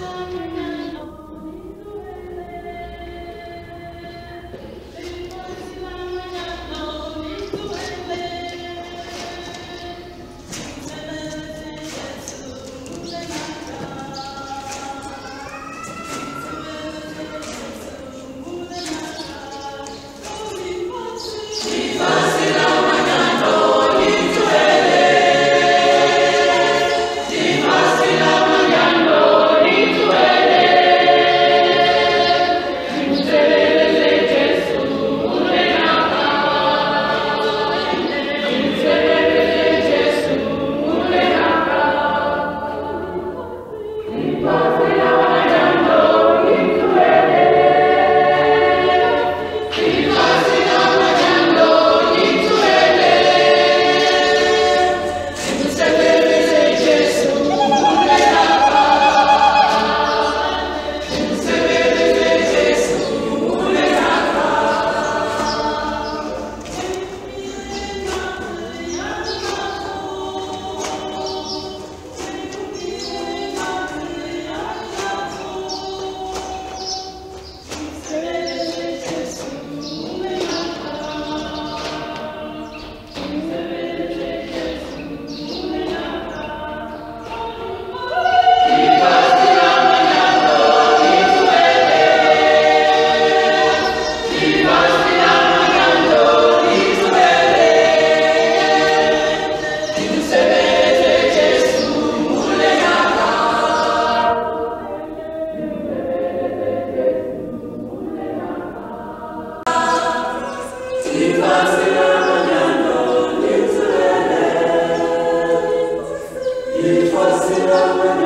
Summer night. Senhor.